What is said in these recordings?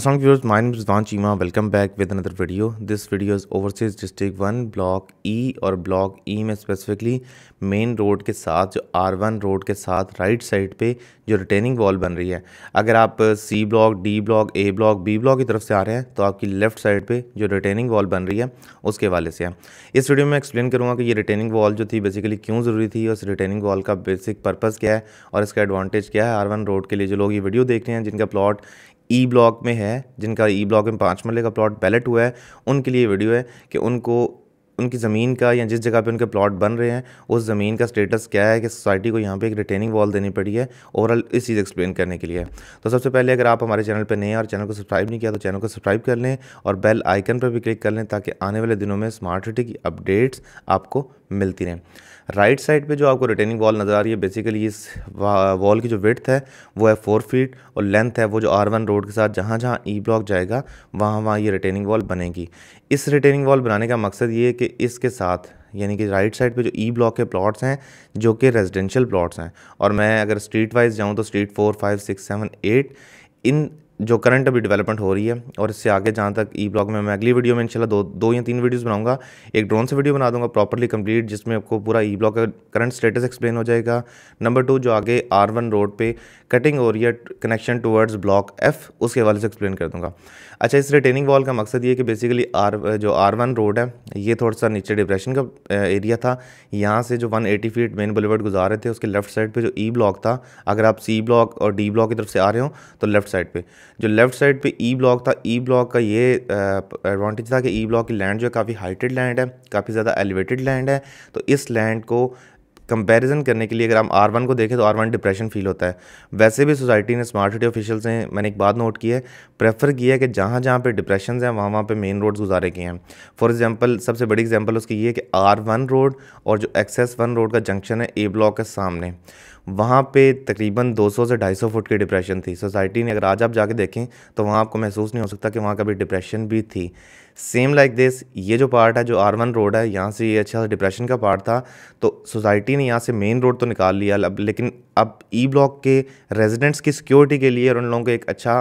Assalamualaikum viewers, is Van Chima. Welcome back with another video. This video is overseas district 1 block E और block ई में specifically main road के साथ जो R one road के साथ right side पे जो रिटेनिंग वॉल बन रही है अगर आप C block D block A block B block की तरफ़ से आ रहे हैं तो आपकी लेफ़्ट साइड पे जो रिटेनिंग वॉल बन रही है उसके वाले से है इस वीडियो में एक्सप्लेन करूँगा कि ये रिटेनिंग वॉल जो थी बेसिकली क्यों ज़रूरी थी और इस रिटेनिंग वॉल का बेसिक पर्पज़ क्या है और इसका एडवांटेज क्या है आर वन रोड के लिए जो लोग ये वीडियो देख रहे हैं जिनका प्लॉट ई ब्लॉक में है, जिनका ई ब्लॉक में पाँच मरले का प्लॉट बैलेट हुआ है, उनके लिए वीडियो है कि उनको, उनकी ज़मीन का या जिस जगह पे उनके प्लॉट बन रहे हैं, उस ज़मीन का स्टेटस क्या है कि सोसाइटी को यहाँ पे एक रिटेनिंग वॉल देनी पड़ी है ओवरऑल इस चीज़ एक्सप्लेन करने के लिए। तो सबसे पहले अगर आप हमारे चैनल पर नए हैं और चैनल को सब्सक्राइब नहीं किया तो चैनल को सब्सक्राइब कर लें और बेल आइकन पर भी क्लिक कर लें ताकि आने वाले दिनों में स्मार्ट सिटी की अपडेट्स आपको मिलती रहें। राइट साइड पे जो आपको रिटेनिंग वॉल नज़र आ रही है बेसिकली इस वॉल की जो विड्थ है, वो है फोर फीट और लेंथ है वो जो आर वन रोड के साथ जहाँ जहाँ ई ब्लॉक जाएगा, वहाँ वहाँ ये रिटेनिंग वॉल बनेगी। इस रिटेनिंग वॉल बनाने का मकसद ये है कि इसके साथ, यानी कि राइट साइड पे जो ई ब्लॉक के प्लॉट्स हैं, जो कि रेजिडेंशियल प्लॉट्स हैं, और मैं अगर स्ट्रीट वाइज जाऊँ तो street four five six seven eight इन जो करंट अभी डेवलपमेंट हो रही है और इससे आगे जहाँ तक ई ब्लॉग में मैं अगली वीडियो में इंशाल्लाह दो दो या तीन वीडियोस बनाऊँगा। एक ड्रोन से वीडियो बना दूँगा प्रॉपरली कंप्लीट जिसमें आपको पूरा ई ब्लॉक का करंट स्टेटस एक्सप्लेन हो जाएगा। नंबर टू जो आगे आर वन रोड पे कटिंग हो रही है कनेक्शन टूवर्ड्स ब्लॉक एफ़ उसके हवाले से एक्सप्लेन कर दूँगा। अच्छा इस रिटेनिंग वॉल का मकसद ये कि बेसिकली आर जो आर वन रोड है, ये थोड़ा सा नीचे डिप्रेशन का एरिया था। यहाँ से जो one eighty feet main boulevard गुजार रहे थे, उसके लेफ़्ट साइड पर जो ई ब्लॉक था, अगर आप सी ब्लॉक और डी ब्लॉक की तरफ़ से आ रहे हो तो लेफ़्ट साइड पे। जो लेफ़्ट साइड पे ई ब्लॉक था ई ब्लॉक का ये एडवांटेज था कि ई ब्लॉक की लैंड जो है काफ़ी हाइटेड लैंड है, काफ़ी ज़्यादा एलिवेटेड लैंड है। तो इस लैंड को कंपैरिजन करने के लिए अगर हम आर वन को देखें तो आर वन डिप्रेशन फील होता है। वैसे भी सोसाइटी ने स्मार्ट सिटी ऑफिशियल्स ने मैंने एक बात नोट की है प्रेफर किया है कि जहाँ जहाँ पे डिप्रेशन हैं, वहाँ वहाँ पे मेन रोड्स गुजारे गए हैं। फॉर एग्जांपल सबसे बड़ी एग्जांपल उसकी ये है कि आर वन रोड और जो एक्सेस वन रोड का जंक्शन है ए ब्लॉक के सामने, वहाँ पे तकरीबन 200 से 250 फुट की डिप्रेशन थी। सोसाइटी ने अगर आज आप जाके देखें तो वहाँ आपको महसूस नहीं हो सकता कि वहाँ कभी डिप्रेशन भी थी। सेम लाइक दिस, ये जो पार्ट है, जो आर वन रोड है, यहाँ से ये अच्छा डिप्रेशन का पार्ट था तो सोसाइटी ने यहाँ से मेन रोड तो निकाल लिया, अब लेकिन अब ई ब्लॉक के रेजिडेंट्स की सिक्योरिटी के लिए और उन लोगों को एक अच्छा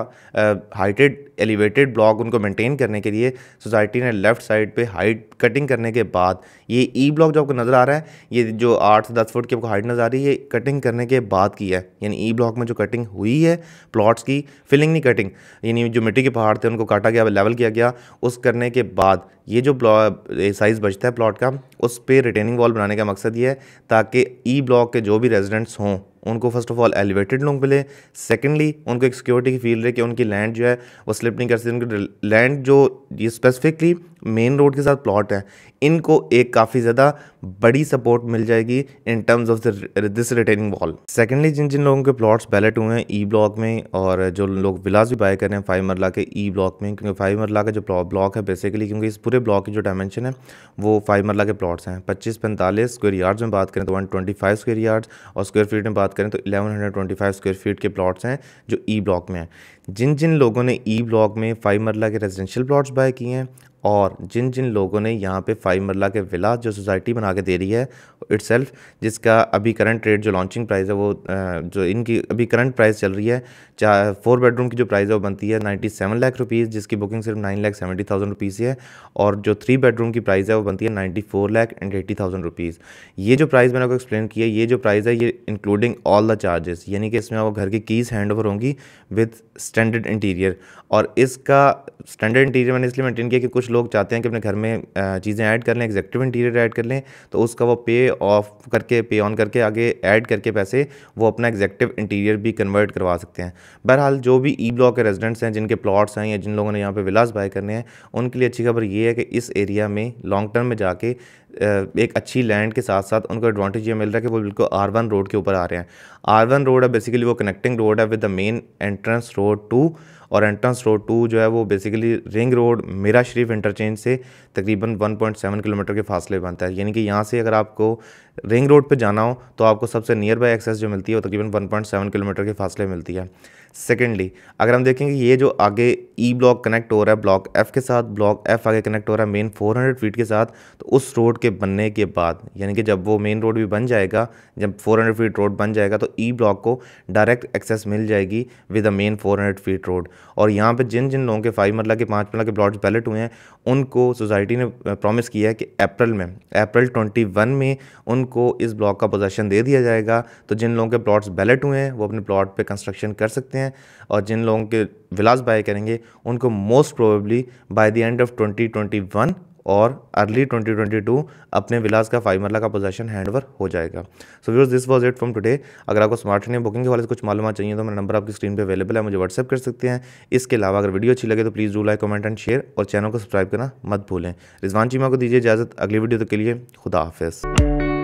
हाइटेड एलिवेटेड ब्लॉक उनको मेंटेन करने के लिए सोसाइटी ने लेफ़्ट साइड पे हाइट कटिंग करने के बाद ये ई ब्लॉक जो आपको नज़र आ रहा है, ये जो आठ से दस फुट की आपको हाइट नज़र आ रही है कटिंग करने के बाद की है। यानी ई ब्लॉक में जो कटिंग हुई है प्लॉट्स की फिलिंग नहीं कटिंग यानी जो मिट्टी के पहाड़ थे उनको काटा गया लेवल किया गया, उस करने के बाद ये जो साइज़ बचता है प्लॉट का, उस पर रिटेनिंग वॉल बनाने का मकसद ये है ताकि ई ब्लॉक के जो भी रेजिडेंट्स हों उनको फ़र्स्ट ऑफ़ ऑल एलिवेटेड लोग मिले। सेकेंडली उनको एक सिक्योरिटी की फील रहे कि उनकी लैंड जो है, वो स्लिप नहीं कर सकती। उनकी लैंड जो ये स्पेसिफिकली मेन रोड के साथ प्लॉट है, इनको एक काफ़ी ज़्यादा बड़ी सपोर्ट मिल जाएगी in terms of this retaining wall secondly जिन जिन लोगों के प्लॉट्स बैलेट हुए हैं ई ब्लॉक में और जो लोग विलास भी बाय कर रहे हैं फाइव मरला के ई ब्लॉक में, क्योंकि फाइव मरला का जो ब्लॉक है बेसिकली क्योंकि इस पूरे ब्लॉक की जो डायमेंशन है, वो फाइव मरला के प्लॉट्स हैं। पच्चीस पैंतालीस स्क्वेयर यार्ड्स में बात करें तो one twenty five square yards और स्क्वेयर फीट में बात करें तो eleven hundred twenty five square feet के प्लॉट्स हैं जो ई ब्लॉक में हैं। जिन जिन लोगों ने ई ब्लॉक में फाइव मरला के रेजिडेंशियल प्लॉट्स बाय किए हैं और जिन जिन लोगों ने यहाँ पे फाइव मरला के विला जो सोसाइटी बना के दे रही है इट्सल्फ, जिसका अभी करंट रेट जो लॉन्चिंग प्राइस है वो जो इनकी अभी करंट प्राइस चल रही है चाहे फोर बेडरूम की जो प्राइस है वो बनती है नाइन्टी सेवन लाख रुपीज़ जिसकी बुकिंग सिर्फ़ nine lakh seventy thousand rupees है और जो थ्री बेडरूम की प्राइस है वो बनती है ninety four lakh and eighty thousand rupees ये जो प्राइस मैंने आपको एक्सप्लेन किया ये जो प्राइस है, ये इंक्लूडिंग ऑल द चार्जेस यानी कि इसमें आपको घर की कीज़ हैंड ओवर होंगी विद स्टैंडर्ड इंटीरियर और इसका स्टैंडर्ड इंटीरियर मैंने इसलिए मेंटेन किया कि कुछ लोग चाहते हैं कि अपने घर में चीज़ें ऐड कर लें एग्जेक्टिव इंटीरियर ऐड कर लें तो उसका वो पे ऑफ़ करके पे ऑन करके आगे ऐड करके पैसे वो अपना एग्जेक्टिव इंटीरियर भी कन्वर्ट करवा सकते हैं। बहरहाल, जो भी ई ब्लॉक के रेजिडेंट्स हैं, जिनके प्लॉट्स हैं या जिन लोगों ने यहाँ पर विलास बाय करने हैं, उनके लिए अच्छी खबर ये है कि इस एरिया में लॉन्ग टर्म में जाके एक अच्छी लैंड के साथ साथ उनको एडवांटेज ये मिल रहा है कि वो बिल्कुल आर वन रोड के ऊपर आ रहे हैं। आर वन रोड है बेसिकली वो कनेक्टिंग रोड है with the main entrance road two और एंट्रेंस रोड टू जो है वो बेसिकली रिंग रोड मेरा शरीफ इंटरचेंज से तकरीबन 1.7 किलोमीटर के फासले बनता है। यानी कि यहाँ से अगर आपको रिंग रोड पे जाना हो तो आपको सबसे नियर बाई एक्सेस जो मिलती है वो तकरीबन 1.7 किलोमीटर के फासले मिलती है। सेकेंडली अगर हम देखेंगे ये जो आगे ई ब्लॉक कनेक्ट हो रहा है ब्लॉक एफ़ के साथ ब्लॉक एफ़ आगे कनेक्ट हो रहा है मेन 400 फीट के साथ तो उस रोड के बनने के बाद, यानी कि जब वो मेन रोड भी बन जाएगा, जब 400 फीट रोड बन जाएगा तो ई ब्लॉक को डायरेक्ट एक्सेस मिल जाएगी with a main 400 feet road और यहाँ पे जिन जिन लोगों के फाइव मरला के, पाँच मरला के प्लॉट्स बैलेट हुए हैं, उनको सोसाइटी ने प्रॉमिस किया है कि अप्रैल में अप्रैल ट्वेंटी में उनको इस ब्लॉक का पोजेशन दे दिया जाएगा। तो जिन लोगों के प्लॉट्स बैलेट हुए हैं, वो अपने प्लॉट पर कंस्ट्रक्शन कर सकते हैं। और जिन लोगों के विलास बाय करेंगे, उनको most probably by the end of 2021 और अर्ली 2022 अपने विलास का फाइव मरला का पोजेशन हैंडओवर हो जाएगा। So views this was it from today अगर आपको स्मार्ट फ़ोन बुकिंग के वाले से कुछ मालूम चाहिए तो मेरा नंबर आपकी स्क्रीन पर अवेलेबल है मुझे व्हाट्सअप कर सकते हैं। इसके अलावा अगर वीडियो अच्छी लगे तो please do like comment and share और चैनल को सब्सक्राइब करना मत भूलें। रिजवान चीमा को दीजिए इजाज़त, अगली वीडियो तक के लिए खुदा हाफिज़।